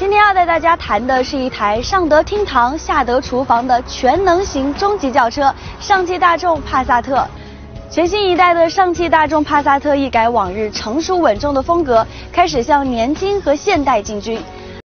今天要带大家谈的是一台上得厅堂下得厨房的全能型中级轿车上汽大众帕萨特。全新一代的上汽大众帕萨特一改往日成熟稳重的风格开始向年轻和现代进军。